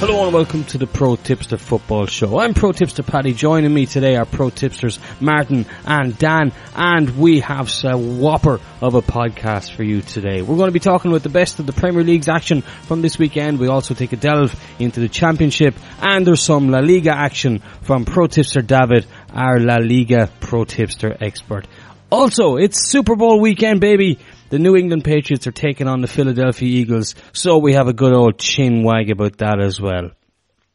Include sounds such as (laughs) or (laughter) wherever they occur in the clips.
Hello and welcome to the Pro Tipster Football Show. I'm Pro Tipster Paddy. Joining me today are Pro Tipsters Martin and Dan, and we have a whopper of a podcast for you today. We're going to be talking about the best of the Premier League's action from this weekend. We also take a delve into the Championship, and there's some La Liga action from Pro Tipster David, our La Liga Pro Tipster expert. Also, it's Super Bowl weekend, baby. The New England Patriots are taking on the Philadelphia Eagles, so we have a good old chin wag about that as well.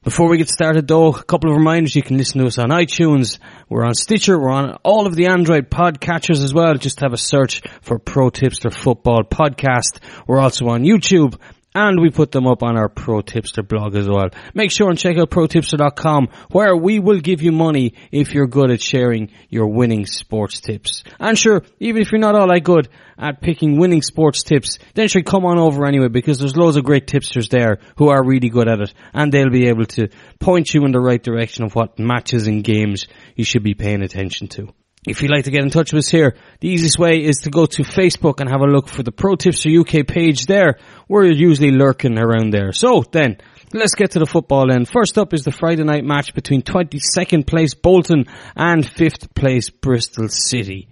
Before we get started though, a couple of reminders. You can listen to us on iTunes. We're on Stitcher. We're on all of the Android podcatchers as well. Just have a search for Pro Tipster Football Podcast. We're also on YouTube and we put them up on our Pro Tipster blog as well. Make sure and check out protipster.com where we will give you money if you're good at sharing your winning sports tips. And sure, even if you're not all that good at picking winning sports tips, then sure come on over anyway because there's loads of great tipsters there who are really good at it and they'll be able to point you in the right direction of what matches and games you should be paying attention to. If you'd like to get in touch with us here, the easiest way is to go to Facebook and have a look for the Pro Tipster UK page there. We're usually lurking around there. So then, let's get to the football end. First up is the Friday night match between 22nd place Bolton and 5th place Bristol City.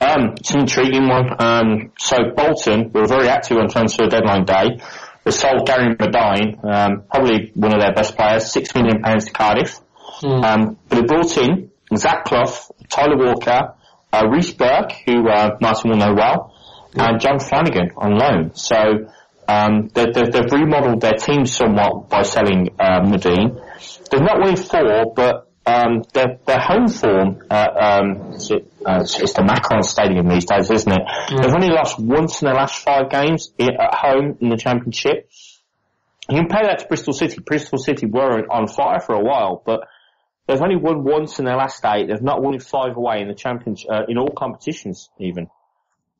Um, it's an intriguing one. Um, so Bolton were very active on transfer deadline day. They sold Gary Madine, um, probably one of their best players, six million pounds to Cardiff. Mm. Um, but they brought in Zach Clough, Tyler Walker, uh, Reece Burke, who uh, Martin will know well, yeah. and John Flanagan on loan. So um, they, they've remodeled their team somewhat by selling uh, Madine. They've not won four, but um, their, their home form, uh, um, it's, uh, it's, the Macron Stadium these days, isn't it? Mm. They've only lost once in the last five games at home in the Championship. You can compare that to Bristol City. Bristol City were on fire for a while, but They've only won once in their last eight. They've not won five away in the championship, uh, in all competitions even.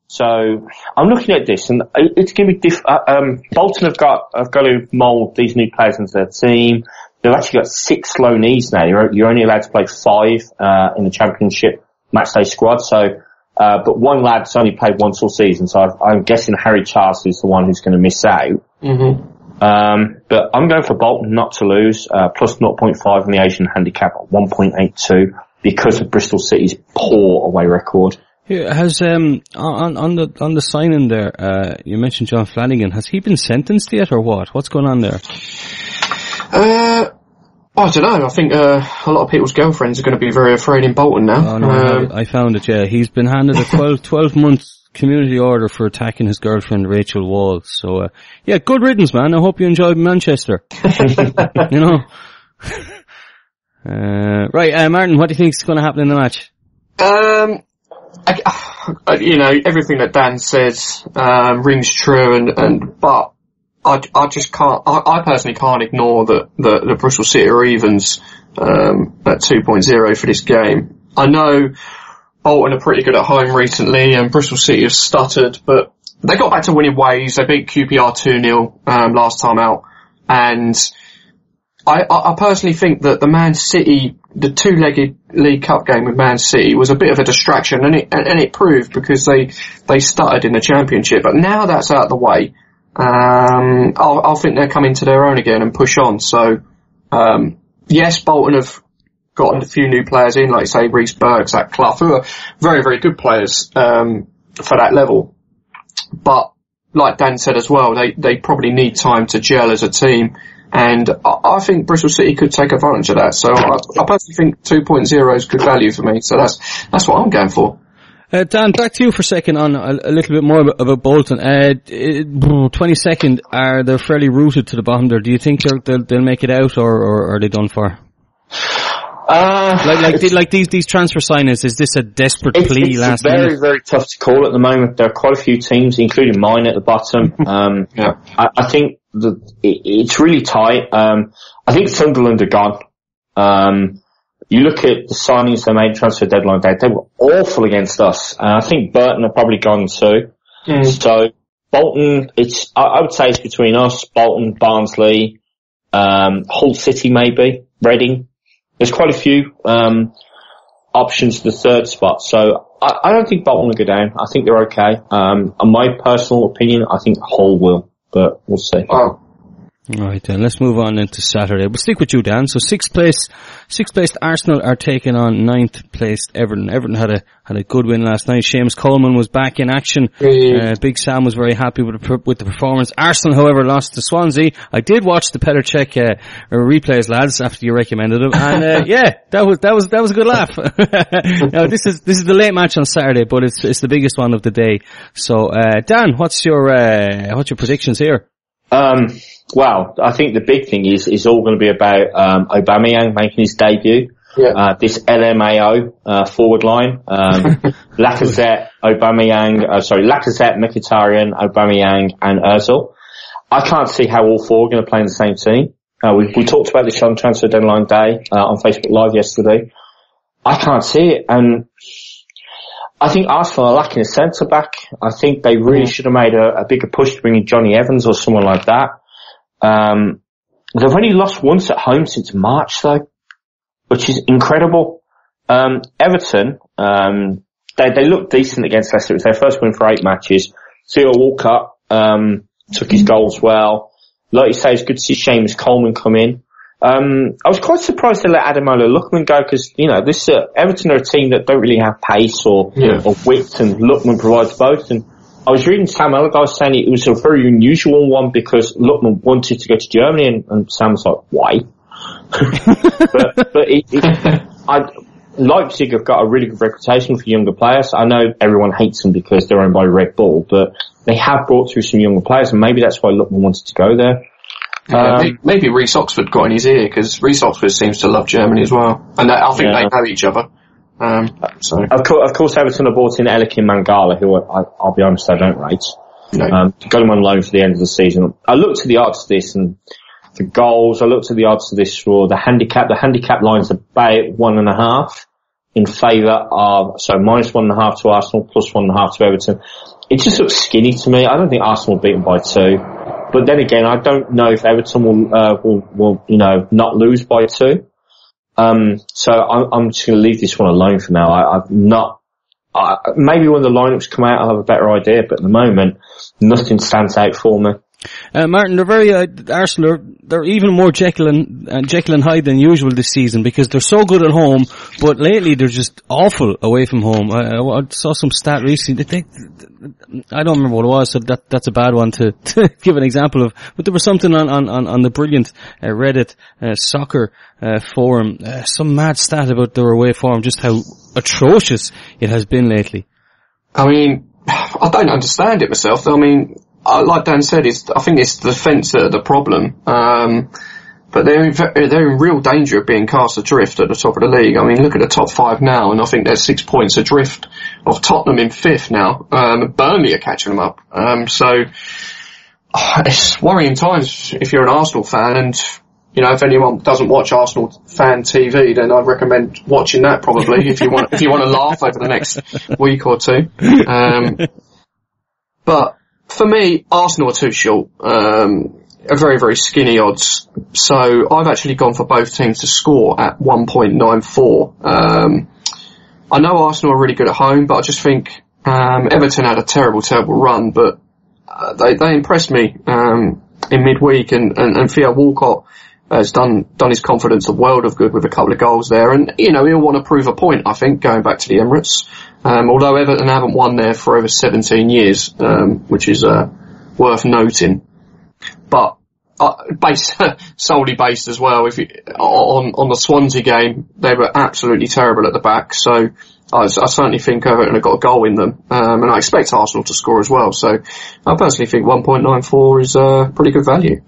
So I'm looking at this, and it's going to be diff. Uh, um, Bolton have got have got to mould these new players into their team. They've actually got six low loanees now. You're, you're only allowed to play five uh, in the championship matchday squad. So, uh, but one lad's only played once all season. So I, am guessing Harry Charles is the one who's going to miss out. Mm-hmm. Um, but I'm going for Bolton not to lose, uh, plus 0.5 in the Asian handicap at 1.82 because of Bristol City's poor away record. has um on on the on the signing there, uh, you mentioned John Flanagan. Has he been sentenced yet, or what? What's going on there? Uh, I don't know. I think uh, a lot of people's girlfriends are going to be very afraid in Bolton now. Oh, no, um, I found it. Yeah, he's been handed a 12, 12 months community order for attacking his girlfriend Rachel Walls. So, uh, yeah, good riddance, man. I hope you enjoyed Manchester. (laughs) you know. (laughs) Uh, right, uh, Martin, what do you think is going to happen in the match? Um, I, you know, everything that Dan says um, rings true, and and but I, I just can't. I, I personally can't ignore that the, the Bristol City are evens um, at 2.0 for this game. I know Bolton are pretty good at home recently, and Bristol City have stuttered, but they got back to winning ways. They beat QPR 2-0 um, last time out, and I, I, personally think that the Man City, the two-legged League Cup game with Man City was a bit of a distraction, and it and it proved because they they stuttered in the Championship. But now that's out of the way, um, I'll, I'll think they're coming to their own again and push on. So, um, yes, Bolton have gotten a few new players in, like say Reece Burke, Zach Clough, who are very, very good players um, for that level. But like Dan said as well, they, they probably need time to gel as a team. And I, think Bristol City could take advantage of that. So I, I personally think 2.0 is good value for me. So that's, that's what I'm going for. Uh, Dan, back to you for a second on a, a little bit more about, Bolton. Uh, 22nd, are they fairly rooted to the bottom there? Do you think they'll, they'll make it out or, or are they done for? Uh, like like like these these transfer signings, is this a desperate it's, plea it's last very, minute? very tough to call at the moment. There are quite a few teams, including mine at the bottom. (laughs) Um, yeah. I, I think the, it, it's really tight. Um, I think Sunderland are gone. Um, you look at the signings they made transfer deadline day, they were awful against us. And I think Burton are probably gone too. Mm. So Bolton, it's, I, I, would say it's between us, Bolton, Barnsley, um, Hull City maybe, Reading there's quite a few um, options for the third spot. So I, I, don't think Bolton will go down. I think they're okay. Um, in my personal opinion, I think Hull will, but we'll see. Oh. Alright then, let's move on into Saturday. We'll stick with you, Dan. So sixth place, sixth placed Arsenal are taking on ninth placed Everton. Everton had a, had a good win last night. Seamus Coleman was back in action. Uh, Big Sam was very happy with the, with the performance. Arsenal, however, lost to Swansea. I did watch the Petr Cech, uh, replays, lads, after you recommended them. And, uh, (laughs) yeah, that was, that was, that was a good laugh. (laughs) now, this is, this is the late match on Saturday, but it's, it's the biggest one of the day. So, uh, Dan, what's your, uh, what's your predictions here? Um, well, I think the big thing is is all going to be about um, Aubameyang making his debut. Yeah. Uh, this LMAO uh, forward line, um, (laughs) Lacazette, Aubameyang, uh, sorry, Lacazette, Mkhitaryan, Aubameyang, and Özil. I can't see how all four are going to play in the same team. Uh, we, we talked about this on transfer deadline day uh, on Facebook Live yesterday. I can't see it, and I think Arsenal are lacking a centre back. I think they really should have made a, a bigger push to bring in Johnny Evans or someone like that. Um, they've only lost once at home since March though, which is incredible. Um, Everton, um, they, they looked decent against Leicester. It was their first win for eight matches. Theo Walcott, um, took his goals well. Like you say, it's good to see Seamus Coleman come in. Um, I was quite surprised to let Ademola Lookman go because, you know, this, uh, Everton are a team that don't really have pace or, Yeah. or width and Lookman provides both. And I was reading Sam Allardyce saying it was a very unusual one because Lookman wanted to go to Germany and, and Sam was like, why? (laughs) but, but it, it, (laughs) I, Leipzig have got a really good reputation for younger players. I know everyone hates them because they're owned by Red Bull, but they have brought through some younger players and maybe that's why Lookman wanted to go there. Yeah, Um, may- maybe Reece Oxford got in his ear because Reece Oxford seems to love Germany as well, and I think Yeah. they know each other. Um, so Of course, of course, Everton have bought in Eliaquim Mangala, who I, I'll be honest, I don't rate. know, Um, him on loan for the end of the season. I looked at the odds of this and the goals. I looked at the odds of this for the handicap. The handicap line's about one and a half in favour of, so minus one and a half to Arsenal, plus one and a half to Everton. It just looks skinny to me. I don't think Arsenal will beat them by two. But then again, I don't know if Everton will, uh, will, will, you know, not lose by two. Um, so I'm, I'm just going to leave this one alone for now. I, I've not, I, maybe when the lineups come out, I'll have a better idea. But at the moment, nothing stands out for me. Uh, Martin, they're very, uh, Arsenal, they're even more Jekyll and, uh, Jekyll and Hyde than usual this season because they're so good at home, but lately they're just awful away from home. I, I saw some stat recently. They, I don't remember what it was, so that, that's a bad one to, (laughs) to give an example of, but there was something on, on, on, on the brilliant uh, Reddit uh, soccer uh, forum, uh, some mad stat about their away form, just how atrocious it has been lately. I mean, (sighs) I don't understand it myself. I mean, uh, like Dan said, it's, I think it's the fence that are the problem. Um, but they're in, they're in real danger of being cast adrift at the top of the league. I mean, look at the top five now, and I think they're six points adrift of Tottenham in fifth now. Um, Burnley are catching them up. Um, so ah, (sighs) it's worrying times if you're an Arsenal fan, and you know if anyone doesn't watch Arsenal fan TV, then I'd recommend watching that probably if you want if you want to laugh over the next (laughs) week or two. Um, but for me, Arsenal are too short. Um, very, very skinny odds. So I've actually gone for both teams to score at 1.94. Um, I know Arsenal are really good at home, but I just think um, Everton had a terrible, terrible run, but uh, they they impressed me um, in midweek, and and, and Theo Walcott has done done his confidence a world of good with a couple of goals there, and you know he'll want to prove a point. I think going back to the Emirates, um, although Everton haven't won there for over 17 years, um, which is uh, worth noting. But uh, based (laughs) solely based as well. If you, on on the Swansea game, they were absolutely terrible at the back. So I, I certainly think Everton have got a goal in them, um, and I expect Arsenal to score as well. So I personally think 1.94 is uh, pretty good value.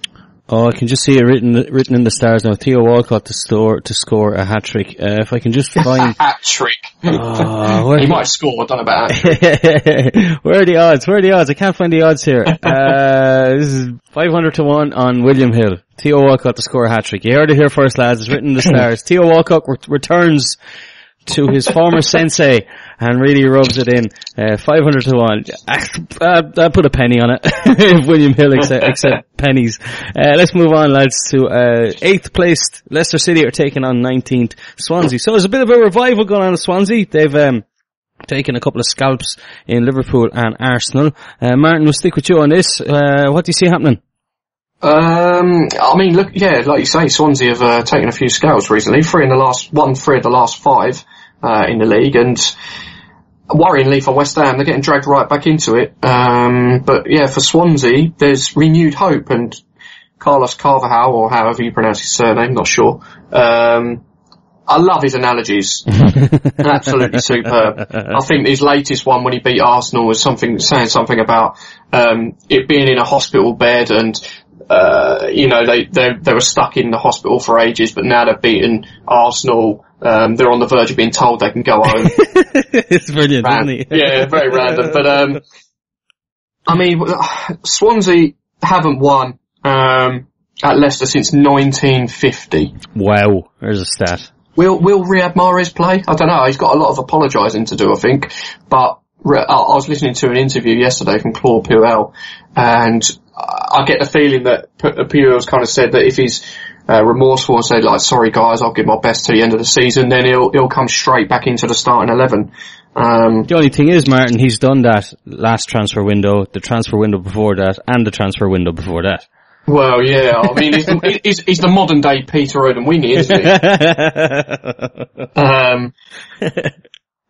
Oh, I can just see it written written in the stars now. Theo Walcott to store to score a hat trick. Uh, if I can just find, Hat trick. oh, (laughs) he might score. I don't know about that. (laughs) where are the odds? Where are the odds? I can't find the odds here. (laughs) Uh, this is five hundred to one on William Hill. Theo Walcott to score a hat trick. You heard it here first, lads. It's written in the stars. Theo Walcott re- returns to his former sensei and really rubs it in. Uh, 500 to 1. Uh, I put a penny on it. (laughs) if William Hill accept, accept pennies. Uh, let's move on lads to, uh, 8th placed Leicester City are taking on 19th Swansea. So there's a bit of a revival going on in Swansea. They've, um, taken a couple of scalps in Liverpool and Arsenal. Uh, Martin, we'll stick with you on this. Uh, what do you see happening? Um, I mean, look, yeah, like you say, Swansea have uh, taken a few scales recently. Three in the last, one three of the last five uh, in the league, and worryingly for West Ham, they're getting dragged right back into it. Um, but yeah, for Swansea, there's renewed hope, and Carlos Carvalhal, or however you pronounce his surname, not sure. Um, I love his analogies. (laughs) Absolutely superb. I think his latest one when he beat Arsenal was something saying something about um, it being in a hospital bed and uh, you know they, they they were stuck in the hospital for ages, but now they've beaten Arsenal. Um, they're on the verge of being told they can go home. (laughs) it's brilliant, Ran- isn't it? yeah, very random. But um, I mean, (sighs) Swansea haven't won um, at Leicester since 1950. Wow, there's a stat. Will Will Riyad Mahrez play? I don't know. He's got a lot of apologising to do, I think. But I was listening to an interview yesterday from Claude Puel, and I get the feeling that Puel's kind of said that if he's uh, remorseful and said like, "Sorry guys, I'll give my best to the end of the season," then he'll he'll come straight back into the starting eleven. Um, The only thing is, Martin, he's done that last transfer window, the transfer window before that, and the transfer window before that. well, yeah. I mean, he's the, (laughs) he's, he's the modern day Peter Odemwingie, isn't he? (laughs) Um,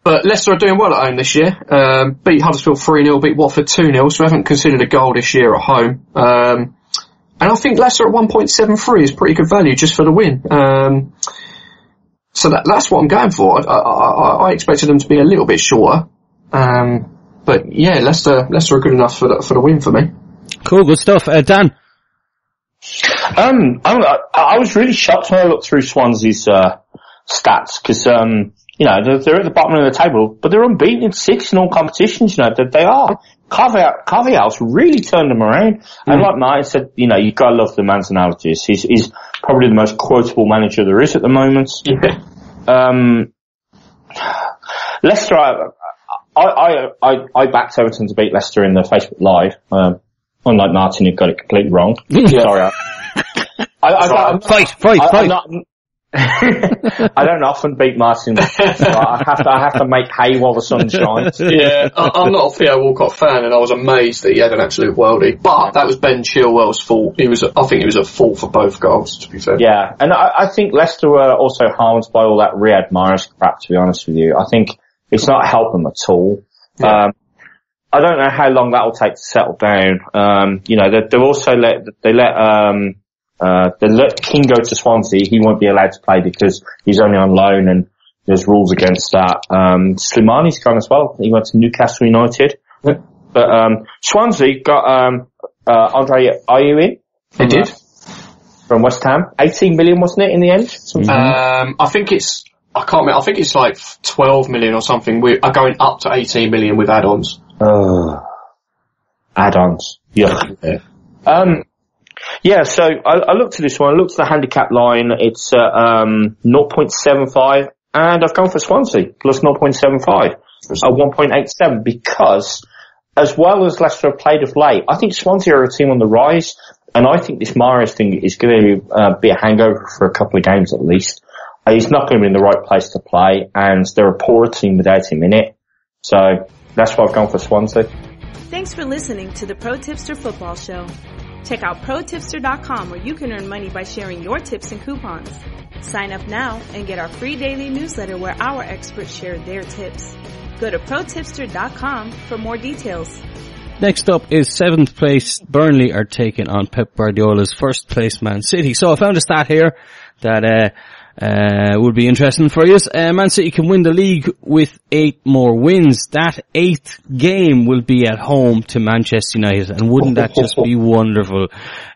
but Leicester are doing well at home this year. Um, beat Huddersfield 3-0, beat Watford 2-0, so haven't considered a goal this year at home. Um, and I think Leicester at 1.73 is pretty good value just for the win. Um, so that, that's what I'm going for. I, I, I, I expected them to be a little bit shorter. Um, but yeah, Leicester, Leicester are good enough for the, for the win for me. cool, good stuff. Uh, Dan, Um, I'm, I, I was really shocked when I looked through Swansea's uh, stats because um, you know they're, they're at the bottom of the table, but they're unbeaten in six in all competitions. You know they, they are. Carvalhal- Carvalhal's really turned them around, and like Martin said, you know you've gotta love the man's analogies. He's, he's probably the most quotable manager there is at the moment. (laughs) Yeah. Um, Leicester, I, I, I, I, I backed Everton to beat Leicester in the Facebook Live. Um, unlike Martin, who got it completely wrong. (laughs) Sorry. I, I, I, don't- fight, fight, I, I'm fight. not, (laughs) I don't often beat Martin. so I have to, I have to make hay while the sun shines. (laughs) Yeah, I, I'm not a Theo Walcott fan, and I was amazed that he had an absolute worldie. But that was Ben Chilwell's fault. He was, I think, he was at fault for both goals. To be fair. Yeah, and I, I think Leicester were also harmed by all that Riyad Mahrez crap. To be honest with you, I think it's not helping them at all. Yeah. Um, I don't know how long that will take to settle down. Um, you know, they, they also let they let um, uh, let King go to Swansea. He won't be allowed to play because he's only on loan, and there's rules against that. Um, Slimani's gone as well. He went to Newcastle United, but um, Swansea got um, uh, Andre Ayew in They did. from West Ham. 18 million, wasn't it, in the end? Something- Um, I think it's. I can't remember. I think it's like 12 million or something. We are going up to 18 million with add-ons. Uh, add-ons. Yeah. Um, yeah, so I, I looked at this one, I looked at the handicap line, it's, uh, um, 0.75, and I've gone for Swansea, plus 0.75, at 1.87, because, as well as Leicester have played of late, I think Swansea are a team on the rise, and I think this Mahrez thing is going to uh, be a hangover for a couple of games at least. Uh, he's not going to be in the right place to play, and they're a poorer team without him in it. So, that's why I've gone for Swansea. Thanks for listening to the Pro Tipster Football Show. Check out protipster.com where you can earn money by sharing your tips and coupons. Sign up now and get our free daily newsletter where our experts share their tips. Go to protipster.com for more details. Next up is seventh place. Burnley are taking on Pep Guardiola's first place Man City. So I found a stat here that uh, uh, would be interesting for you. Uh, Man City can win the league with eight more wins. That eighth game will be at home to Manchester United, and wouldn't that just be (laughs) wonderful?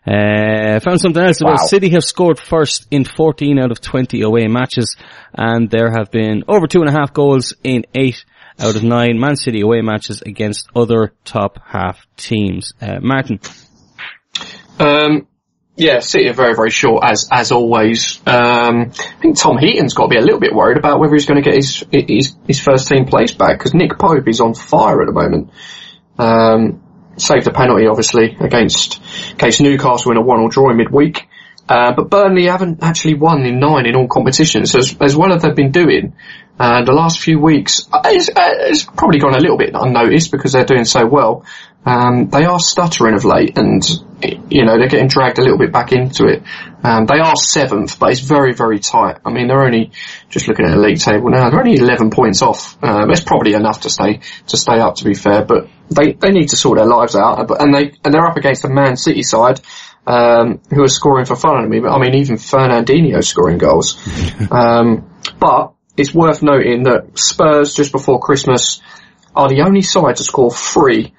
Uh, I found something else about Wow. City have scored first in 14 out of 20 away matches, and there have been over two and a half goals in eight out of nine Man City away matches against other top half teams. Uh, Martin. Um, yeah, City are very, very short as as always. Um, I think Tom Heaton's got to be a little bit worried about whether he's going to get his his his first team place back because Nick Pope is on fire at the moment. Um, saved a penalty obviously against against Newcastle in a one all draw in midweek. Uh, but Burnley haven't actually won in nine in all competitions, so as, as well as they've been doing. And the last few weeks, uh, it's, uh, it's probably gone a little bit unnoticed because they're doing so well. Um, they are stuttering of late, and you know, they're getting dragged a little bit back into it. Um, they are seventh, but it's very, very tight. I mean, they're only, just looking at the league table now, they're only 11 points off. Um, that's probably enough to stay, to stay up to be fair, but they, they need to sort their lives out. And they, and they're up against a Man City side, um, who are scoring for fun at me. But I mean, even Fernandinho scoring goals. (laughs) um, but it's worth noting that Spurs just before Christmas are the only side to score three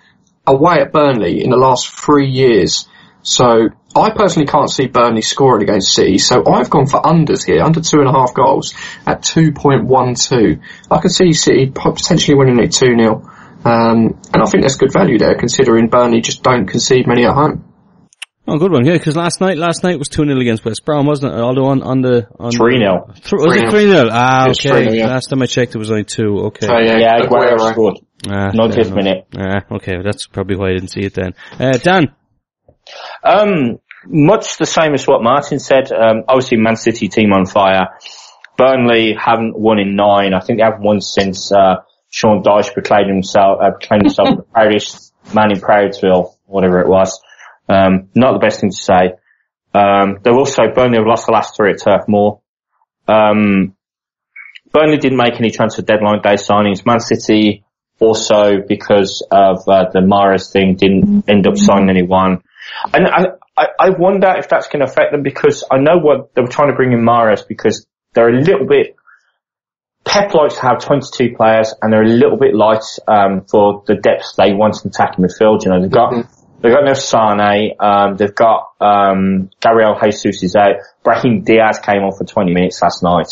away at Burnley in the last three years. So I personally can't see Burnley scoring against City, so I've gone for unders here, under two and a half goals at 2.12. I can see City potentially winning it 2-0. Um, and I think that's good value there, considering Burnley just don't concede many at home. Oh, good one, yeah, because last night, last night was 2-0 against West Brom, wasn't it? Although on, on the, on 3-0. Th- was it 3-0? Ah, It's okay. 3-0, yeah. Last time I checked it was only 2, okay. Oh, yeah, Yeah, Aguero. Aguero scored. Ah, Not fair this enough. minute. Ah, okay, that's probably why I didn't see it then. Uh, Dan? Um, much the same as what Martin said. Um, obviously, Man City team on fire. Burnley haven't won in nine. I think they haven't won since uh, Sean Dyche proclaimed himself uh, proclaimed himself the proudest man in Proudsville, whatever it was. Um, not the best thing to say. Um, they've also Burnley have lost the last three at Turf Moor. Um, Burnley didn't make any transfer deadline day signings. Man City also because of uh, the Mahrez thing didn't end up signing anyone. And I, I, I wonder if that's going to affect them because I know what they were trying to bring in Mahrez because they're a little bit. Pep likes to have 22 players and they're a little bit light um, for the depth they want in attacking midfield. You know, they've got they've got no Sane, um, they've got um, Gabriel Jesus is out. Brahim Diaz came on for 20 minutes last night.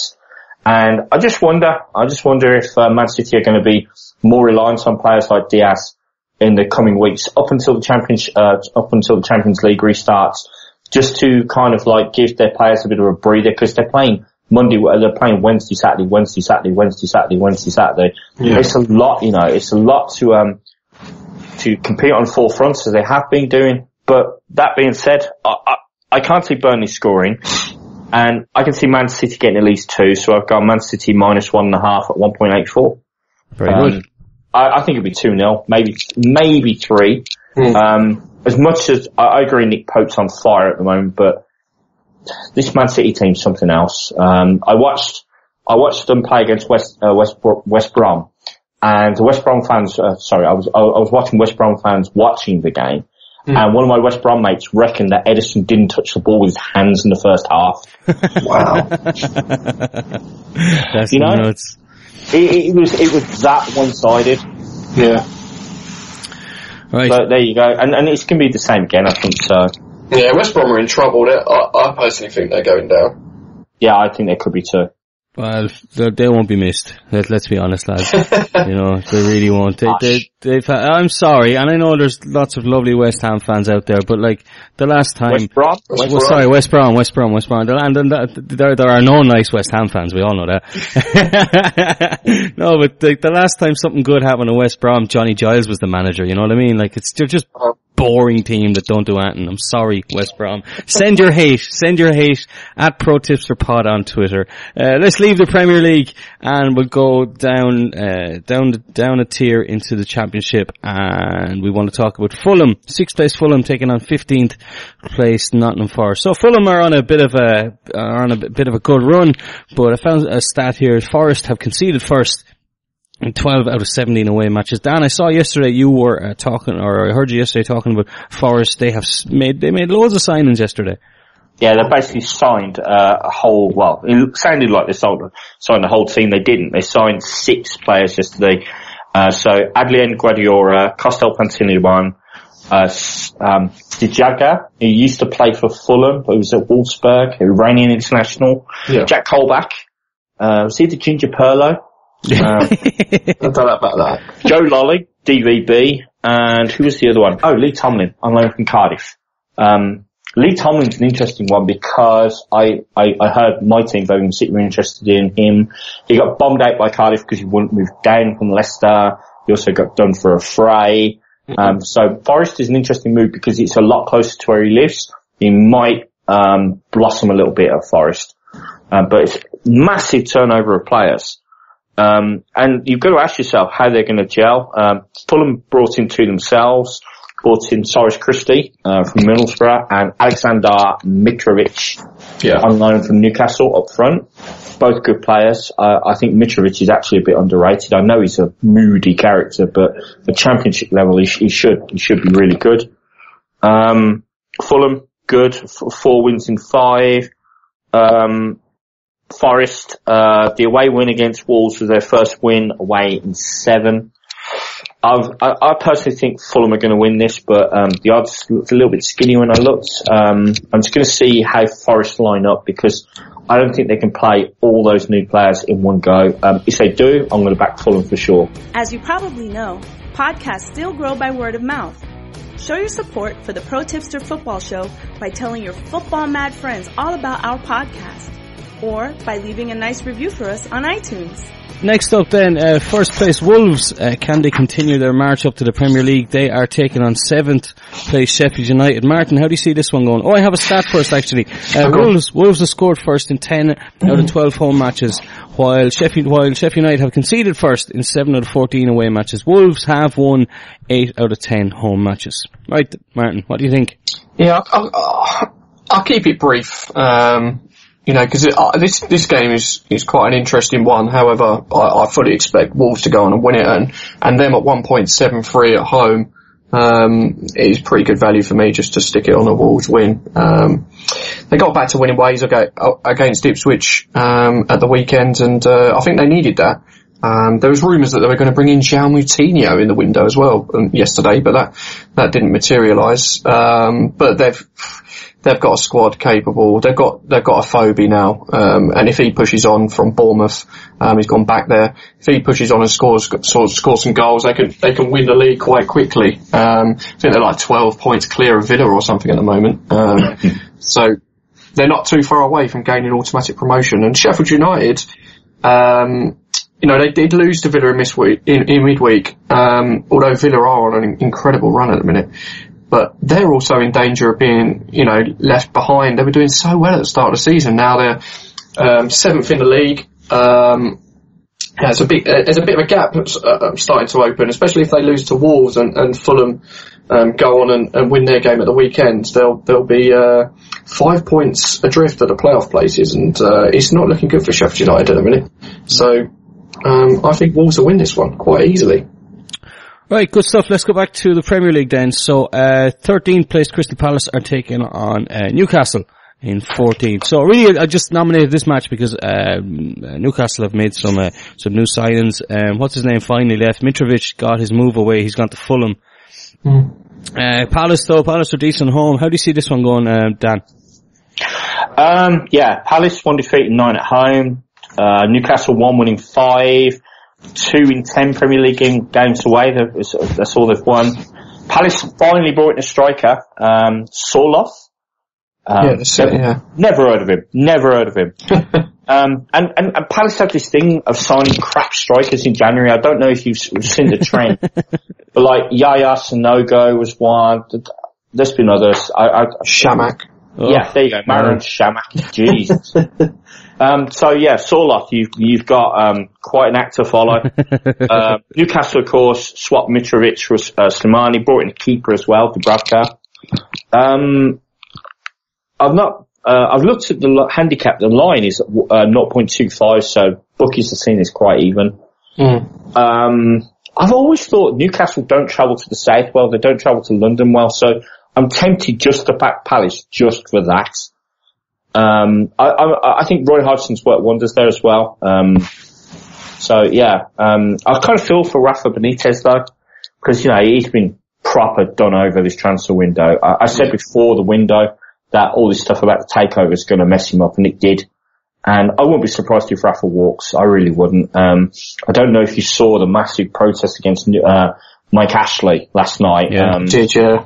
And I just wonder, I just wonder if uh, Man City are going to be more reliant on players like Diaz in the coming weeks, up until the Champions, uh, up until the Champions League restarts, just to kind of like give their players a bit of a breather because they're playing Monday, they're playing Wednesday, Saturday, Wednesday, Saturday, Wednesday, Saturday, Wednesday, Saturday. Yeah. It's a lot, you know, it's a lot to um to compete on four fronts as they have been doing. But that being said, I, I, I can't see Burnley scoring. And I can see Man City getting at least two, so I've got Man City minus one and a half at 1.84. Very Um, good. I, I think it'd be 2-0, maybe, maybe three. Hmm. Um, as much as I, I agree Nick Pope's on fire at the moment, but this Man City team's something else. Um, I watched, I watched them play against West, uh, West, West Brom and the West Brom fans, uh, sorry, I was, I, I was watching West Brom fans watching the game. And one of my West Brom mates reckoned that Ederson didn't touch the ball with his hands in the first half. Wow. (laughs) That's you know? nuts. It, it was, it was that one-sided. yeah. Right. But there you go. And, and it's going to be the same again, I think so. Yeah, West Brom are in trouble. They're- I, I personally think they're going down. Yeah, I think there could be two. Well, they, they won't be missed. Let, let's be honest, lads. (laughs) you know, they really won't. They, they, they've, I'm sorry, and I know there's lots of lovely West Ham fans out there, but like, the last time, West Brom? West well, sorry, West Brom, West Brom, West Brom. And, that, there, there are no nice West Ham fans. We all know that. (laughs) no, but the, the last time something good happened to West Brom, Johnny Giles was the manager. You know what I mean? Like it's just uh-huh. Boring team that don't do anything. I'm sorry, West Brom. Send your hate. Send your hate at Pro Tipster Pod on Twitter. Uh, let's leave the Premier League and we'll go down, uh, down, down a tier into the Championship and we want to talk about Fulham. Sixth place Fulham taking on 15th place Nottingham Forest. So Fulham are on a bit of a, are on a bit of a good run, but I found a stat here. Forest have conceded first 12 out of 17 away matches. Dan, I saw yesterday you were uh, talking, or I heard you yesterday talking about Forest. They have made, they made loads of signings yesterday. Yeah, they basically signed uh, a whole, well, it sounded like they sold, signed a whole team. They didn't. They signed six players yesterday. Uh, so Adlène Guédioura, Costel Pantilimon, uh, s- um, Dejagah, who used to play for Fulham, but was at Wolfsburg, Iranian international. Yeah. Jack Colback, uh, was he the Ginger Pirlo? Um, (laughs) I don't know about that. Joe Lolley, DVB, and who was the other one? Oh, Lee Tomlin, on loan from Cardiff. Um, Lee Tomlin's an interesting one because I, I, I heard my team, Birmingham City, were interested in him. He got bombed out by Cardiff because he wouldn't move down from Leicester. He also got done for a fray. Um, so Forest is an interesting move because it's a lot closer to where he lives. He might, um, blossom a little bit at Forest. Um, but it's massive turnover of players. Um, and you've got to ask yourself how they're going to gel. Um, Fulham brought in two themselves. brought in Cyrus Christie uh, from Middlesbrough and Alexander Mitrovic Yeah. on loan from Newcastle up front. Both good players. Uh, I think Mitrovic is actually a bit underrated. I know he's a moody character, but at championship level, he, he should he should be really good. Um, Fulham, good. F- four wins in five. Um, Forest, uh, the away win against Wolves was their first win away in seven. I've, I, I personally think Fulham are going to win this, but um, the odds looked a little bit skinny when I looked. Um, I'm just going to see how Forest line up because I don't think they can play all those new players in one go. Um, if they do, I'm going to back Fulham for sure. As you probably know, podcasts still grow by word of mouth. Show your support for the Pro Tipster Football Show by telling your football mad friends all about our podcast or by leaving a nice review for us on iTunes. Next up then, uh, first place Wolves. Uh, can they continue their march up to the Premier League? They are taking on seventh place Sheffield United. Martin, how do you see this one going? Oh, I have a stat first actually. Uh, Wolves, Wolves have scored first in 10 out of 12 home matches, while Sheffield, while Sheffield United have conceded first in 7 out of 14 away matches. Wolves have won 8 out of 10 home matches. Right, Martin, what do you think? Yeah, I'll, I'll, I'll keep it brief. Um, you know, because uh, this this game is is quite an interesting one. However, I, I fully expect Wolves to go on and win it, and and them at 1.73 at home um, is pretty good value for me just to stick it on a Wolves win. Um, they got back to winning ways aga- against Ipswich um, at the weekend, and uh, I think they needed that. Um, there was rumours that they were going to bring in João Moutinho in the window as well um, yesterday, but that that didn't materialise. Um, but they've they've got a squad capable. They've got they've got Afobe now, um, and if he pushes on from Bournemouth, um, he's gone back there. If he pushes on and scores scores, scores some goals, they can they can win the league quite quickly. Um, I think they're like twelve points clear of Villa or something at the moment. Um, (coughs) so they're not too far away from gaining automatic promotion. And Sheffield United, um, you know, they did lose to Villa in, this week, in, in midweek, um, although Villa are on an incredible run at the minute. But they're also in danger of being, you know, left behind. They were doing so well at the start of the season. Now they're um, seventh in the league. Um, there's a bit there's a bit of a gap uh, starting to open, especially if they lose to Wolves and, and Fulham um, go on and, and win their game at the weekend. They'll they'll be uh, five points adrift at the playoff places, and uh, it's not looking good for Sheffield United at the minute. So um, I think Wolves will win this one quite easily. Right, good stuff. Let's go back to the Premier League then. So, uh, 13th place Crystal Palace are taking on uh, Newcastle in 14th. So really, I just nominated this match because um, Newcastle have made some uh, some new signings. Um, what's his name finally left? Mitrovic got his move away. He's gone to Fulham. Uh, Palace though, Palace are decent home. How do you see this one going, uh, Dan? Um, yeah, Palace one defeat and nine at home. Uh, Newcastle one winning five. Two in ten Premier League game, games away. That's, that's all they've won. Palace finally brought in a striker, um, Sørloth. Um, Yeah, that's it, never, yeah. never heard of him. Never heard of him. (laughs) um, and, and, and Palace have this thing of signing crap strikers in January. I don't know if you've seen the trend, (laughs) but like Yaya Sanogo was one. There's been others. I, I, Chamakh. yeah, there you go. Marouane Chamakh. Jesus. (laughs) um, so yeah, Sørloth, you've, you've got, um, quite an act to follow. uh, (laughs) Newcastle, of course, swapped Mitrovic for, uh, Slimani, brought in a keeper as well, Dubravka. Um, I've not, uh, I've looked at the handicap, the line is, uh, 0.25, so bookies are seen as quite even. Um, I've always thought Newcastle don't travel to the south well, they don't travel to London well, so I'm tempted just to back Palace just for that. Um, I, I, I think Roy Hodgson's worked wonders there as well. Um, so yeah, um, I kind of feel for Rafa Benitez though, because you know he's been proper done over this transfer window. I, I said before the window that all this stuff about the takeover is going to mess him up, and it did. And I wouldn't be surprised if Rafa walks. I really wouldn't. Um, I don't know if you saw the massive protest against uh, Mike Ashley last night. Yeah. Um, Did you?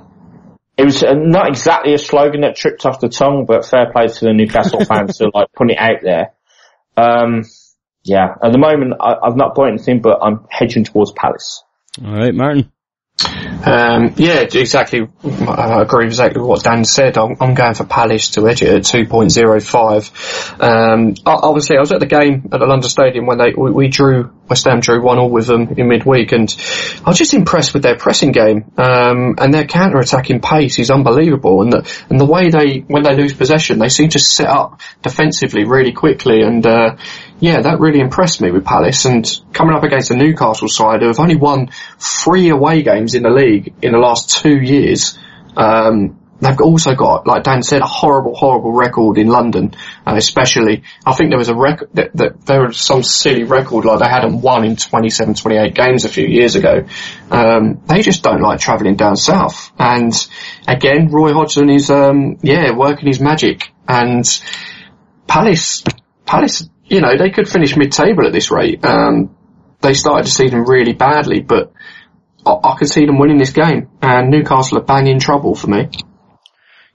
It was uh, not exactly a slogan that tripped off the tongue, but fair play to the Newcastle (laughs) fans to like putting it out there. Um, yeah, at the moment I, I've not bought anything, but I'm hedging towards Palace. Alright, Martin. Um, yeah, exactly. I agree with exactly what Dan said. I'm, I'm going for Palace to edge it at 2.05. Um, obviously, I was at the game at the London Stadium when they we, we drew West Ham drew one all with them in midweek, and I was just impressed with their pressing game um, and their counter-attacking pace is unbelievable. And the and the way they when they lose possession, they seem to set up defensively really quickly. And uh, yeah, that really impressed me with Palace. And coming up against the Newcastle side, who have only won three away games in the league in the last two years. Um, They've also got, like Dan said, a horrible, horrible record in London, uh, especially. I think there was a record, that, that, there was some silly record like they hadn't won in 27, 28 games a few years ago. Um, they just don't like travelling down south. And again, Roy Hodgson is, um, yeah, working his magic. And Palace, Palace, you know, they could finish mid-table at this rate. Um, they started the season really badly, but I, I could see them winning this game. And Newcastle are bang in trouble for me.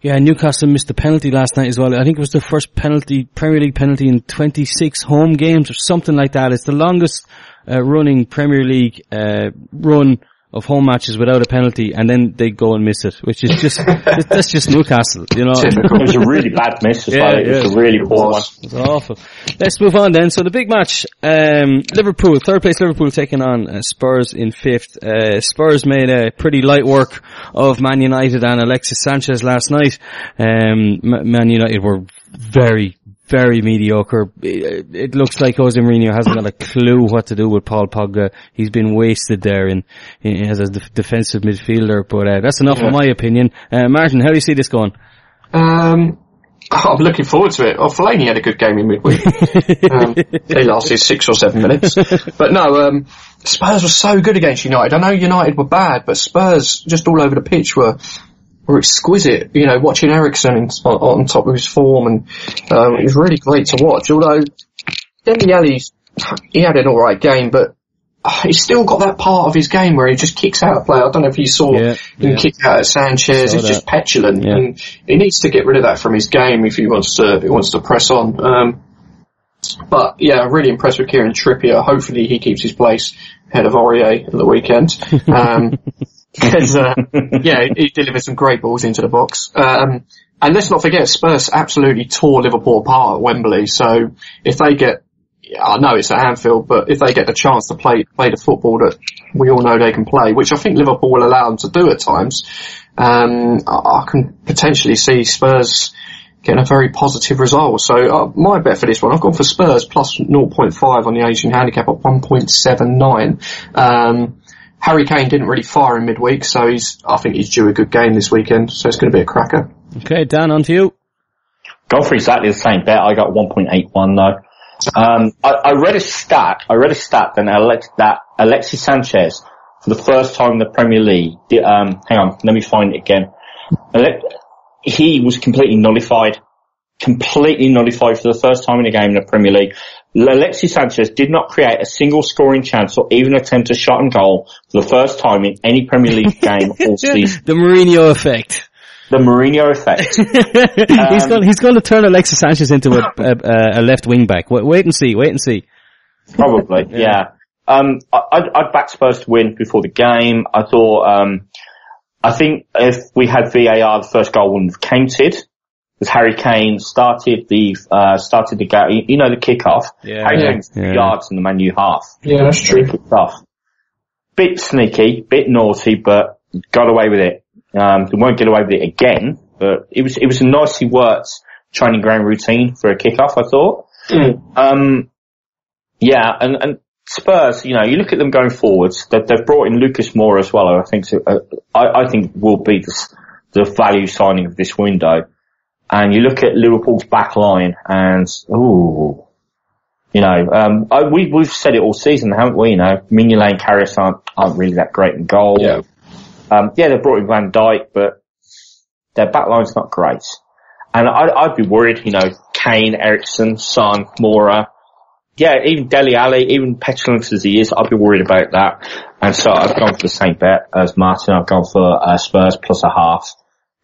Yeah, Newcastle missed the penalty last night as well. I think it was the first penalty, Premier League penalty in 26 home games or something like that. It's the longest uh, running Premier League uh, run of home matches without a penalty, and then they go and miss it, which is just (laughs) that's just Newcastle, you know. It was a really (laughs) bad miss as yeah, well. It yeah. was a really poor one. It's awful. Let's move on then. So the big match, um, Liverpool, third place Liverpool taking on uh, Spurs in fifth. Uh, Spurs made a pretty light work of Man United and Alexis Sanchez last night. Um, Man United were very, very mediocre. It, it, looks like Jose Mourinho hasn't got a clue what to do with Paul Pogba. He's been wasted there in, in as a defensive midfielder. But uh, that's enough yeah. of my opinion. Uh, Martin, how do you see this going? Um, (laughs) I'm looking forward to it. Oh, Fellaini had a good game in midweek. (laughs) um, he lasted six or seven minutes. But no, um, Spurs were so good against United. I know United were bad, but Spurs just all over the pitch were were exquisite. You know, watching Eriksen on, on top of his form, and um, it was really great to watch. Although Dele Alli, he had an all right game, but uh, he's still got that part of his game where he just kicks out a player. I don't know if you saw yeah, him yeah. kick out at Sanchez. He's just petulant, yeah. and he needs to get rid of that from his game if he wants to. If he wants to press on. Um, but yeah, really impressed with Kieran Trippier. Hopefully he keeps his place ahead of Aurier at the weekend. Um, (laughs) because uh, (laughs) yeah, he delivered some great balls into the box. Um, and let's not forget, Spurs absolutely tore Liverpool apart at Wembley. So if they get, I know it's at Anfield, but if they get the chance to play play the football that we all know they can play, which I think Liverpool will allow them to do at times, um, I, I can potentially see Spurs getting a very positive result. So uh, my bet for this one, I've gone for Spurs plus 0.5 on the Asian handicap at 1.79. Um, Harry Kane didn't really fire in midweek, so he's, I think he's due a good game this weekend, so it's going to be a cracker. Okay, Dan, on to you. Go for exactly the same bet. I got 1.81 though. Um, I, I, read a stat, I read a stat that, Alex, that Alexis Sanchez, for the first time in the Premier League, um, hang on, let me find it again. He was completely nullified completely nullified for the first time in a game in the Premier League. Alexis Sanchez did not create a single scoring chance or even attempt a shot and goal for the first time in any Premier League (laughs) game all season. The Mourinho effect. The Mourinho effect. um, (laughs) he's going. He's going to turn Alexis Sanchez into a, a, a left wing back. Wait, wait, and see. Wait and see. Probably, (laughs) yeah. yeah. Um, I, I'd, I'd back Spurs to win before the game. I thought. Um, I think if we had VAR, the first goal wouldn't have counted because Harry Kane started the uh, started the game. You know the kickoff. Yeah, Harry Kane's yeah. yards in the Man U half. Yeah, that's true. Off. Bit sneaky, bit naughty, but got away with it. Um, they won't get away with it again, but it was it was a nicely worked training ground routine for a kickoff. I thought. Mm. Um, yeah, and and Spurs, you know, you look at them going forwards. They've, they've brought in Lucas Moura as well. I think so, uh, I, I think will be the, the value signing of this window. And you look at Liverpool's back line and, ooh, you know, um, I, we, we've said it all season, haven't we? You know, Mignolet and Karius aren't, aren't really that great in goal. Yeah. Um, yeah, they brought in Van Dijk, but their back line's not great. And I'd, I'd be worried, you know, Kane, Eriksen, Son, Moura. yeah, even Dele Alli, even petulant as he is, I'd be worried about that. And so I've gone for the same bet as Martin. I've gone for uh, Spurs plus a half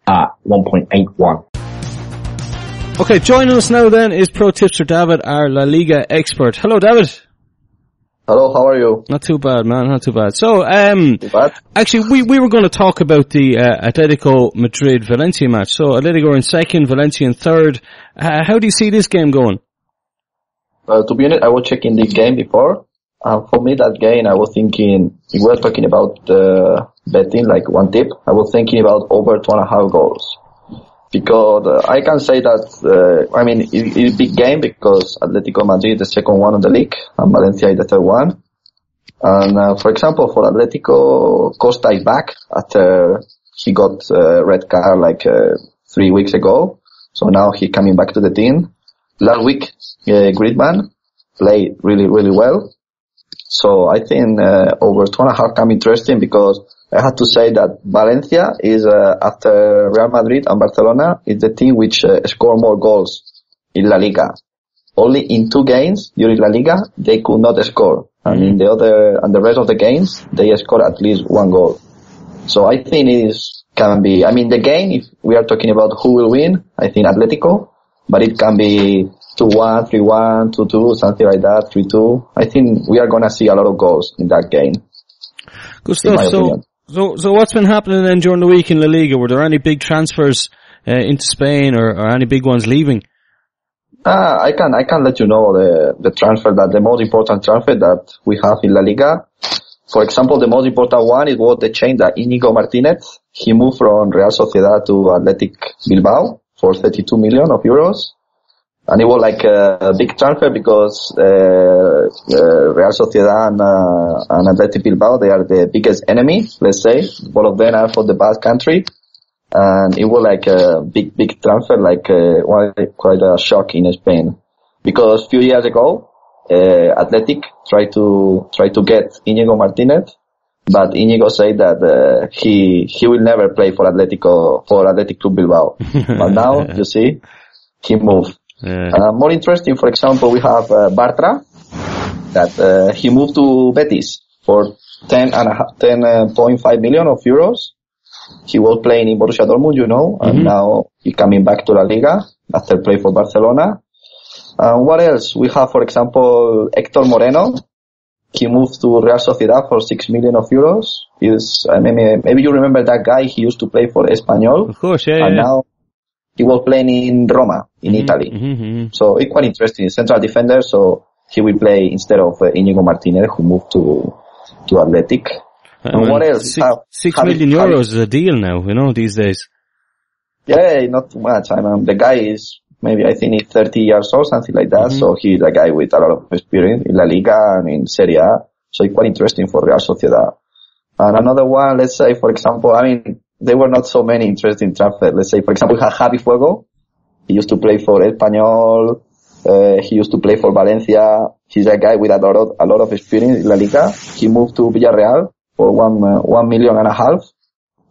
at 1.81. Okay, joining us now then is pro tipster David, our La Liga expert. Hello, David. Hello, how are you? Not too bad, man. Not too bad. So, um, bad? actually, we, we were going to talk about the uh, Atletico Madrid Valencia match. So, Atletico in second, Valencia in third. Uh, how do you see this game going? Uh, to be honest, I was checking the game before, Uh, for me, that game, I was thinking, we are talking about uh, betting, like one tip, I was thinking about over two and a half goals. Because uh, I can say that, uh, I mean, it, it's a big game because Atletico Madrid is the second one in the league and Valencia is the third one. And uh, for example, for Atletico, Costa is back after he got a red card like uh, three weeks ago. So now he's coming back to the team. Last week, uh, Griezmann played really, really well. So I think uh, over two and a half be interesting because I have to say that Valencia is uh, after Real Madrid and Barcelona is the team which uh, score more goals in La Liga. Only in two games during La Liga they could not score, and in the other and the rest of the games they score at least one goal. So I think it is can be. I mean the game if we are talking about who will win, I think Atletico, but it can be 2-1, 3-1, 2-2, something like that, 3-2. I think we are gonna see a lot of goals in that game. Good stuff. So, opinion. so, so what's been happening then during the week in La Liga? Were there any big transfers uh, into Spain or, or any big ones leaving? Ah, I can I can let you know the the transfer that the most important transfer that we have in La Liga. For example, the most important one is what the change that Inigo Martinez he moved from Real Sociedad to Athletic Bilbao for 32 million of euros, and it was like a, big transfer because uh, uh, Real Sociedad and, uh, and Athletic Bilbao they are the biggest enemy. Let's say both of them are from the Basque country and it was like a big, big transfer, like uh, quite, a shock in Spain. Because a few years ago, uh, Athletic tried to, try to get Inigo Martinez, but Inigo said that uh, he, he will never play for Atletico, for Athletic Club Bilbao. (laughs) but now, you see, he moved. Uh, more interesting, for example, we have uh, Bartra, that uh, he moved to Betis for 10 and 10.5 million of euros. He was playing in Borussia Dortmund, you know, and now he coming back to La Liga after play for Barcelona. Uh, what else? We have, for example, Hector Moreno. He moved to Real Sociedad for 6 million of euros. He's, I mean, maybe you remember that guy. He used to play for Espanyol. Of course, yeah, and yeah. now he was playing in Roma, in Italy. Mhm, mhm. So it's quite interesting. Central defender, so he will play instead of uh, Inigo Martinez, who moved to to Athletic. I And what else? Six, Uh, six Javi- million Javi- euros is a deal now, you know, these days. Yeah, not too much. I mean, the guy is maybe I think he's 30 years old, something like that. So he's a guy with a lot of experience in La Liga and in Serie A. So it's quite interesting for Real Sociedad. And another one, let's say, for example, I mean, there were not so many interesting transfers. Let's say, for example, we have Javi Fuego. He used to play for Espanyol. Uh, he used to play for Valencia. He's a guy with a lot of, a lot of experience in La Liga. He moved to Villarreal for one, uh, one million and a half.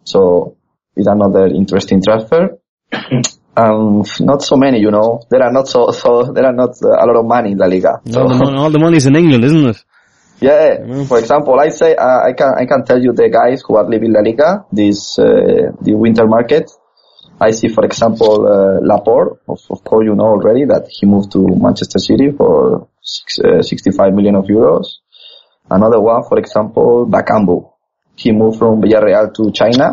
So it's another interesting transfer. (clears throat) Um, not so many, you know. There are not so, so there are not a lot of money in La Liga. So, All the, money money's in England, isn't it? Yeah. For example, I say uh, I can I can tell you the guys who are leaving La Liga this uh, the winter market. I see, for example, uh, Laporte. Of, of course, you know already that he moved to Manchester City for six, uh, 65 million of euros. Another one, for example, Bakambu. He moved from Villarreal to China,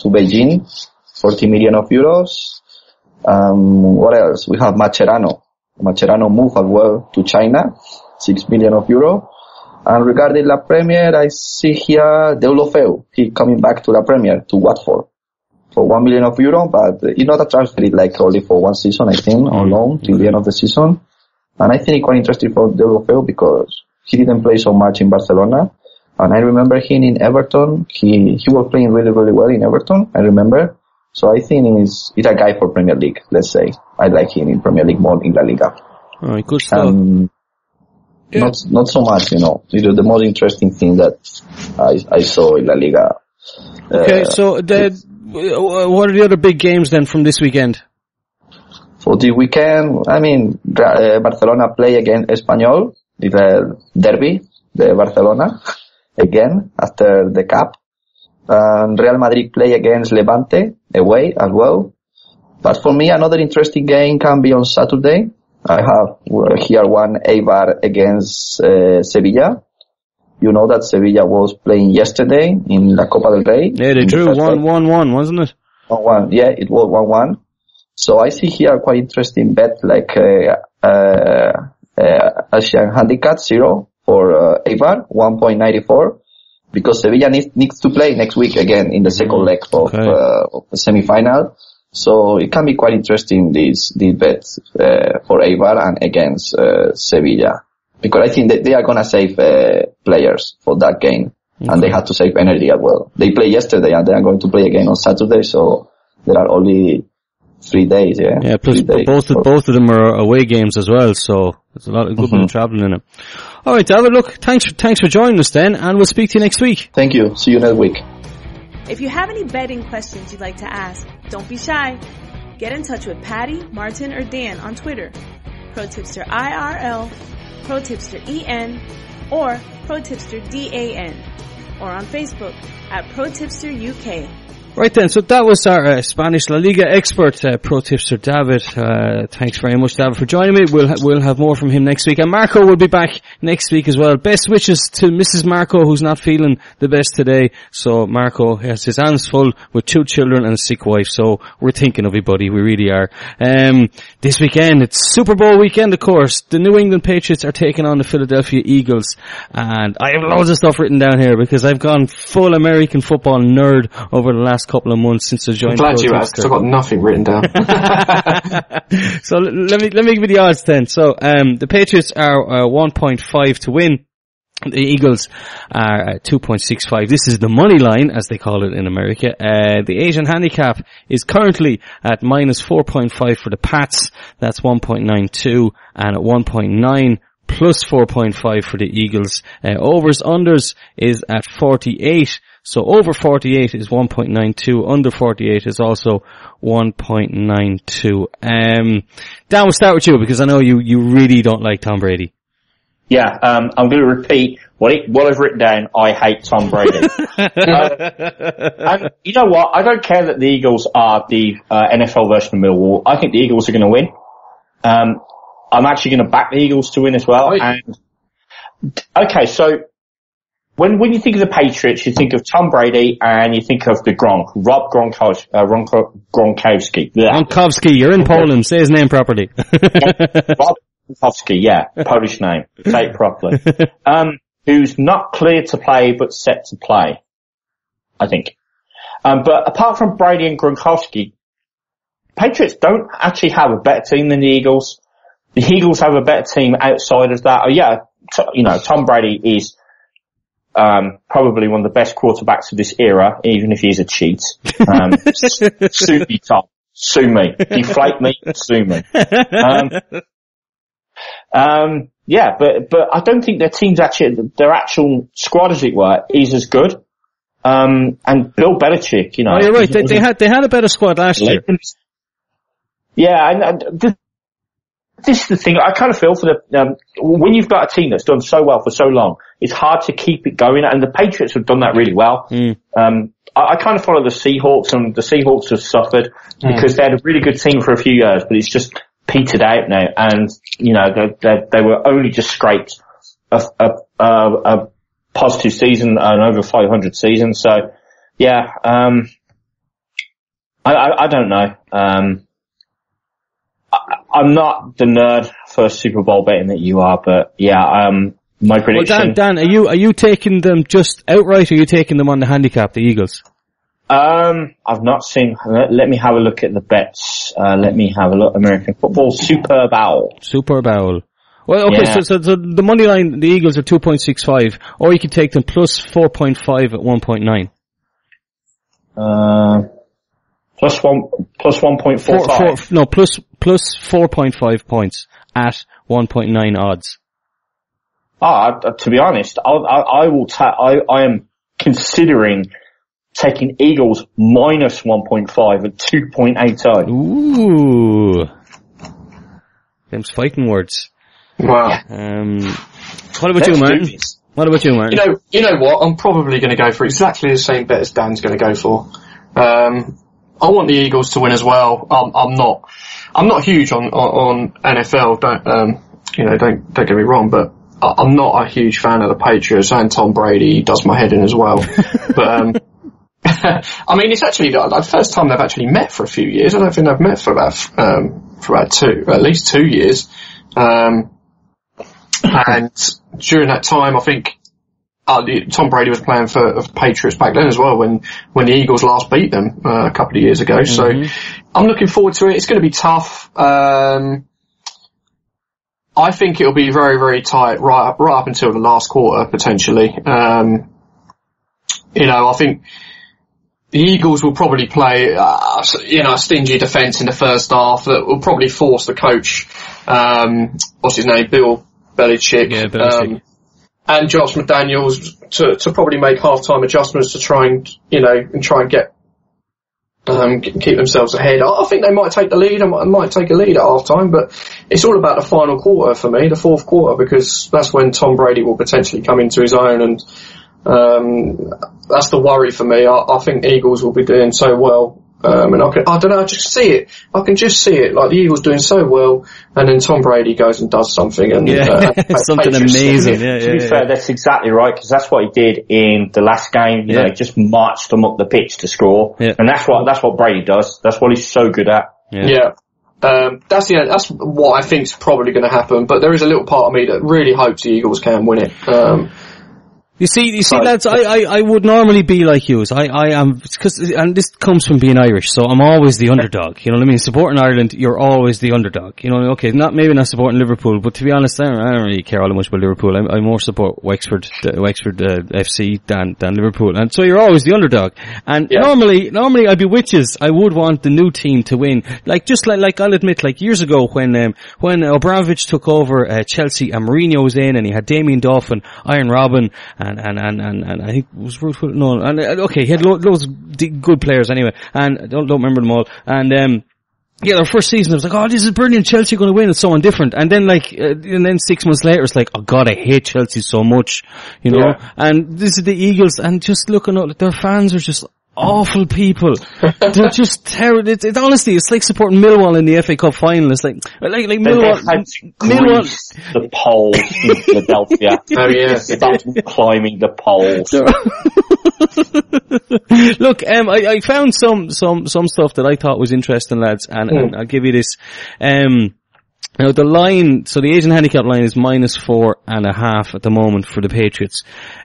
to Beijing, 40 million of euros. Um, what else? We have Mascherano. Mascherano moved as well to China, 6 million of euro. And regarding La Premier, I see here Deulofeu. He coming back to La Premier, to Watford, for 1 million of euro, but it's not a transfer, it's like only for one season, I think, or long till the end of the season. And I think it's quite interesting for Deulofeu because he didn't play so much in Barcelona. And I remember him in Everton. He, he was playing really, really well in Everton, I remember. So I think he's, he's a guy for Premier League, let's say. I like him in Premier League more in La Liga. Alright, good stuff. Um, Yeah. not, not so much, you know. It was the most interesting thing that I, I saw in La Liga. okay, Uh, so the, uh, what are the other big games then from this weekend? For the weekend, I mean, uh, Barcelona play against Espanyol, the derby, the Barcelona, (laughs) again, after the cup. And Real Madrid play against Levante, away as well. But for me, another interesting game can be on Saturday. I have uh, here one Eibar against uh, Sevilla. You know that Sevilla was playing yesterday in La Copa del Rey. Yeah, they the drew first one, one, one, wasn't it? One one. Yeah, it was one one. So I see here quite interesting bet like uh, uh, uh, Asian handicap zero for uh, Eibar, 1.94, because Sevilla needs, needs to play next week again in the second leg of, Okay. uh, of the semi-final. So it can be quite interesting these these bets uh, for Eibar and against uh, Sevilla because I think that they are gonna save uh, players for that game and they have to save energy as well. They played yesterday and they are going to play again on Saturday, so there are only three days. Yeah, Yeah, plus both of, both of them are away games as well, so there's a lot of good bit of travelling in it. All right, David. Look, thanks for, thanks for joining us then, and we'll speak to you next week. Thank you. See you next week. If you have any betting questions you'd like to ask, don't be shy. Get in touch with Patty, Martin, or Dan on Twitter. ProTipster IRL, ProTipster EN, or ProTipster DAN, or on Facebook at ProTipster UK. Right then, so that was our uh, Spanish La Liga expert, uh, pro tipster David. Uh, thanks very much, David, for joining me. We'll ha- we'll have more from him next week, and Marco will be back next week as well. Best wishes to Mrs. Marco, who's not feeling the best today. So Marco has his hands full with two children and a sick wife. So we're thinking of you, buddy. We really are. Um, this weekend, it's Super Bowl weekend, of course. The New England Patriots are taking on the Philadelphia Eagles, and I have loads of stuff written down here because I've gone full American football nerd over the last couple of months since I joined. I'm glad you asked. I've got nothing written down. (laughs) (laughs) so let me let me give you the odds then. So um, the Patriots are uh, 1.5 to win. The Eagles are uh, 2.65. This is the money line, as they call it in America. Uh, the Asian handicap is currently at minus 4.5 for the Pats. That's 1.92 and at 1.9 plus 4.5 for the Eagles. Uh, overs, unders is at 48. So over 48 is 1.92, under 48 is also 1.92. Um, Dan, we'll start with you because I know you, you really don't like Tom Brady. Yeah, um, I'm going to repeat what it, what I've written down. I hate Tom Brady. (laughs) Uh, and you know what? I don't care that the Eagles are the uh, NFL version of Millwall. I think the Eagles are going to win. Um, I'm actually going to back the Eagles to win as well. Right. And okay, so when when you think of the Patriots, you think of Tom Brady and you think of the Gronk, Rob Gronkowski. Uh, Ronko- Gronkowski. Yeah. Gronkowski, you're in Poland. Say his name properly. (laughs) Rob Gronkowski, yeah, Polish name. Say it properly. (laughs) Um, who's not clear to play but set to play. I think. Um, but apart from Brady and Gronkowski, Patriots don't actually have a better team than the Eagles. The Eagles have a better team outside of that. Oh yeah, t- you know, Tom Brady is, um, probably one of the best quarterbacks of this era, even if he's a cheat. Um, (laughs) sue me, Tom. Sue me. Deflate me, sue me. Um, um, yeah, but, but I don't think their team's actually, their actual squad, as it were, is as good. Um, and Bill Belichick, you know. oh, you're right. They, they had they had a better squad last year. Yeah, and, and this, this is the thing. I kind of feel for the um, when you've got a team that's done so well for so long, it's hard to keep it going. And the Patriots have done that really well. Mm. Um, I, I kind of follow the Seahawks, and the Seahawks have suffered because they had a really good team for a few years, but it's just petered out now. And you know, they, they, they were only just scraped a, a, a, a positive season and over 500 season. So, yeah, um, I, I, I don't know. Um, I, I'm not the nerd for Super Bowl betting that you are, but yeah, um, my Well, prediction. Dan, Dan, are you are you taking them just outright, or are you taking them on the handicap, the Eagles? Um, I've not seen. Let, let me have a look at the bets. Uh, let me have a look. American football Super Bowl. Super Bowl. Well, okay, Yeah. so, so, so the money line, the Eagles are 2.65, or you could take them plus 4.5 at 1.9. Uh, plus one, plus one point four Four, five. four, no, plus, plus 4.5 points at 1.9 odds. Ah, uh, to be honest, I'll, I, I will. Ta- I, I am considering taking Eagles minus one point five at two point eight oh. Ooh. Them's fighting words. wow. Um, what about you, Let's do Martin? this. What about you, Martin? You know, you know what? I'm probably going to go for exactly the same bet as Dan's going to go for. Um, I want the Eagles to win as well. I'm, I'm not, I'm not huge on, on, on NFL. Don't, um, you know, don't, don't get me wrong, but I- I'm not a huge fan of the Patriots and Tom Brady does my head in as well. (laughs) but, um, (laughs) I mean, it's actually the the first time they've actually met for a few years. I don't think they've met for about, um, for about two, at least two years. Um, and during that time, I think uh, Tom Brady was playing for the Patriots back then as well when, when the Eagles last beat them uh, a couple of years ago. Mm-hmm. So I'm looking forward to it. It's going to be tough. Um, I think it'll be very, very tight right up, right up until the last quarter potentially. Um, you know, I think the Eagles will probably play, uh, you know, a stingy defence in the first half that will probably force the coach, um, what's his name, Bill Belichick, yeah, Belichick. And Josh McDaniels to, to probably make half-time adjustments to try and, you know, and try and get, um, keep themselves ahead. I think they might take the lead, I might, might take a lead at half-time, but it's all about the final quarter for me, the fourth quarter, because that's when Tom Brady will potentially come into his own and, um, that's the worry for me. I, I think Eagles will be doing so well um, and I can, I don't know, I just see it. I can just see it. Like the Eagles doing so well, and then Tom Brady goes and does something, and yeah. uh, (laughs) something amazing. Yeah, to be yeah, fair, that's exactly right because that's what he did in the last game. You know, he just marched them up the pitch to score, and that's what that's what Brady does. That's what he's so good at. Yeah. Um, that's the that's what I think is probably going to happen. But there is a little part of me that really hopes the Eagles can win it. Um, you see, you see, lads, I, I, I would normally be like you. I, I am, cause, and this comes from being Irish, so I'm always the underdog. You know what I mean? Supporting Ireland, you're always the underdog. You know, okay, not, maybe not supporting Liverpool, but to be honest, I don't, I don't really care all that much about Liverpool. I, I more support Wexford, uh, Wexford, uh, FC than, than Liverpool. And so you're always the underdog. And yeah. normally, normally I'd be witches. I would want the new team to win. Like, just like, like I'll admit, like years ago when, um, when Abramovich took over, uh, Chelsea and Mourinho was in and he had Damien Duff and Arjen Robben and, and, and, and and I think it was Ruth. No, and uh, okay, he had lo- loads of good players anyway, and I don't don't remember them all. And um, yeah, their first season, I was like, oh, this is brilliant. Chelsea going to win. It's someone different. And then like, uh, and then six months later, it's like, oh god, I hate Chelsea so much, you know. Yeah. And this is the Eagles, and just looking at their fans are just awful people. They're (laughs) just terrible. It, it, honestly, it's like supporting Millwall in the FA Cup final. It's like, like, like Millwall. Millwall. The poles in Philadelphia. (laughs) oh yeah. Stop climbing the poles. (laughs) Look, um, I, I, found some, some, some stuff that I thought was interesting, lads, and, mm. and hmm. I'll give you this. Um, now the line, so the Asian handicap line is minus four and a half at the moment for the Patriots.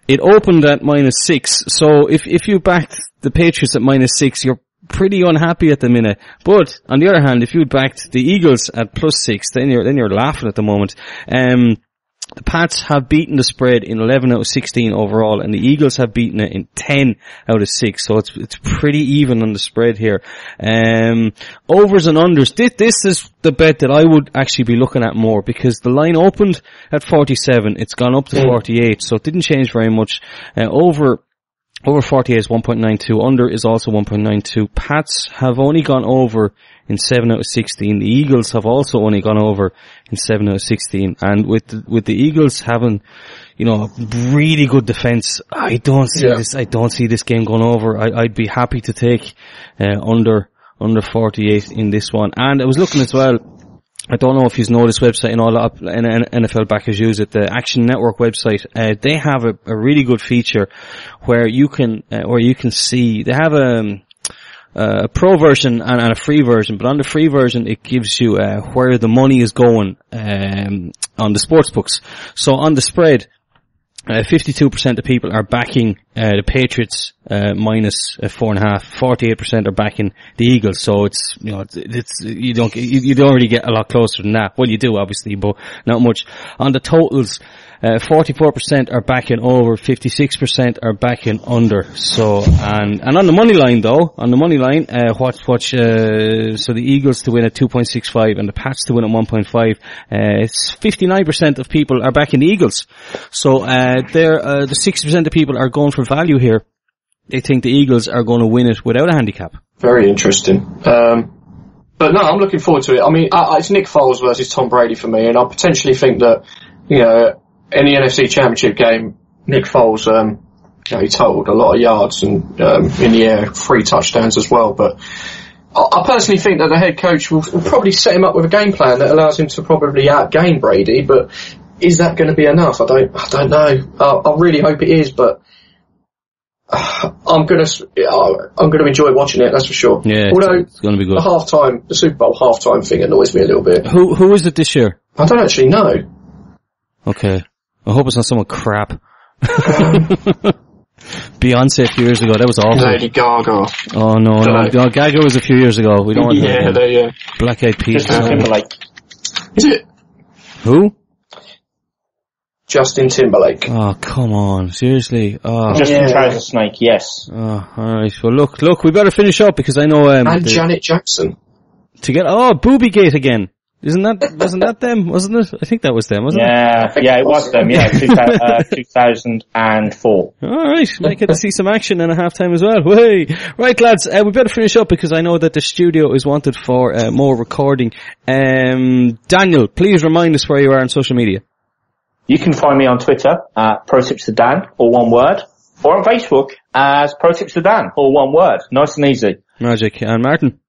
It opened at minus six, so if, if you backed the Patriots at minus six, you're pretty unhappy at the minute. But on the other hand, if you'd backed the Eagles at plus six, then you're, then you're laughing at the moment. Um, the Pats have beaten the spread in 11 out of 16 overall, and the Eagles have beaten it in 10 out of 6. So it's it's pretty even on the spread here. Um, overs and unders. This, this is the bet that I would actually be looking at more because the line opened at 47. It's gone up to mm. 48, so it didn't change very much. Uh, over over 48 is 1.92. Under is also 1.92. Pats have only gone over in 7 out of 16. The Eagles have also only gone over in 7 out of 16. And with the, with the Eagles having, you know, really good defense, I don't see yeah. this, I don't see this game going over. I, would be happy to take, uh, under, under 48 in this one. And I was looking as well, I don't know if you know this website and all that NFL backers use it. The Action Network website, uh, they have a, a, really good feature where you can, uh, where you can see, they have a, um, a pro version and, and, a free version, but on the free version it gives you uh, where the money is going um, on the sports books. So on the spread, uh, 52% of people are backing uh, the Patriots uh, minus uh, four and a half. 48% are backing the Eagles. So it's you know it's, it's you don't you, you, don't really get a lot closer than that. Well, you do obviously, but not much. On the totals, uh, 44% are backing over, 56% are backing under. So, and, and on the money line though, on the money line, uh, what, what, uh, so the Eagles to win at 2.65 and the Pats to win at 1.5, uh, it's 59% of people are backing the Eagles. So, uh, there, uh, the 60% of people are going for value here. They think the Eagles are going to win it without a handicap. Very interesting. Um, but no, I'm looking forward to it. I mean, uh, it's Nick Foles versus Tom Brady for me, and I potentially think that, you know, in the NFC Championship game, Nick Foles, um, you know, he totaled a lot of yards and um, in the air, three touchdowns as well. But I, I personally think that the head coach will, will, probably set him up with a game plan that allows him to probably outgain Brady. But is that going to be enough? I don't, I don't know. I, I really hope it is, but. (sighs) I'm gonna, I'm gonna enjoy watching it. That's for sure. Yeah, although it's gonna be good. The halftime, the Super Bowl halftime thing annoys me a little bit. Who who is it this year? I don't actually know. Okay. I hope it's not someone crap. (laughs) Beyonce a few years ago, that was awful. Lady Gaga. Oh no, no, no, Gaga was a few years ago. We don't want Yeah, that. they, uh, Black Eyed Peas. Justin Timberlake. is it Who? Justin Timberlake? Oh, come on. Seriously. Oh, Justin Yeah. Trouser Snake, yes. oh alright. Well look, look, we better finish up because I know, um, And the- Janet Jackson. to get, oh, Booby Gate again. Isn't that, wasn't that them? Wasn't it? I think that was them, wasn't it? Yeah, yeah, it was them, yeah, 2000, uh, (laughs) 2004. Alright, might get to see some action in a half time as well. Way. Right lads, uh, we better finish up because I know that the studio is wanted for uh, more recording. Um, Daniel, please remind us where you are on social media. You can find me on Twitter at ProTipsterDan, all one word, or on Facebook as ProTipsterDan, all one word. Nice and easy. Magic. And Martin.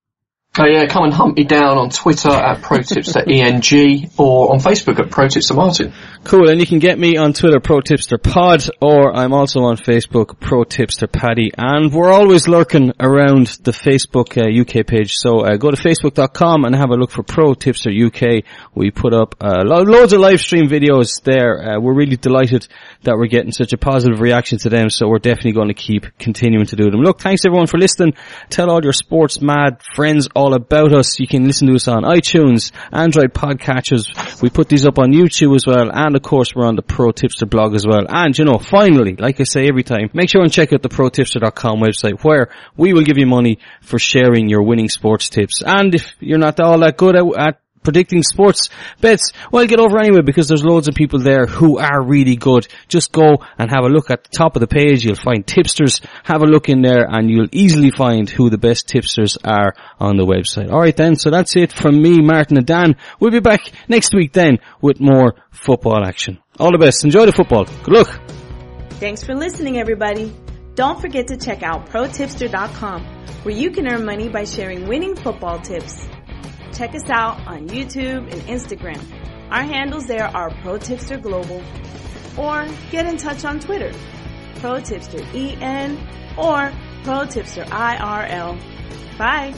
Oh yeah, come and hunt me down on Twitter at protipstereng or on Facebook at protipstermartin. Cool, and you can get me on Twitter, ProTipsterPod, or I'm also on Facebook, ProTipsterPaddy, and we're always lurking around the Facebook uh, UK page, so uh, go to facebook.com and have a look for Pro Tipster UK. We put up uh, lo- loads of live stream videos there. Uh, we're really delighted that we're getting such a positive reaction to them, so we're definitely going to keep continuing to do them. Look, thanks everyone for listening. Tell all your sports mad friends all about us. You can listen to us on iTunes, Android podcatchers. We put these up on YouTube as well, and of course we're on the Pro Tipster blog as well. And you know, finally, like I say every time, make sure and check out the ProTipster.com website where we will give you money for sharing your winning sports tips. And if you're not all that good at, at predicting sports bets, well, get over anyway because there's loads of people there who are really good. Just go and have a look at the top of the page. You'll find tipsters. Have a look in there and you'll easily find who the best tipsters are on the website. Alright then, so that's it from me, Martin and Dan. We'll be back next week then with more football action. All the best. Enjoy the football. Good luck. Thanks for listening, everybody. Don't forget to check out protipster.com, where you can earn money by sharing winning football tips. Check us out on YouTube and Instagram. Our handles there are ProTipster Global, or get in touch on Twitter, ProTipster EN or ProTipster IRL. Bye.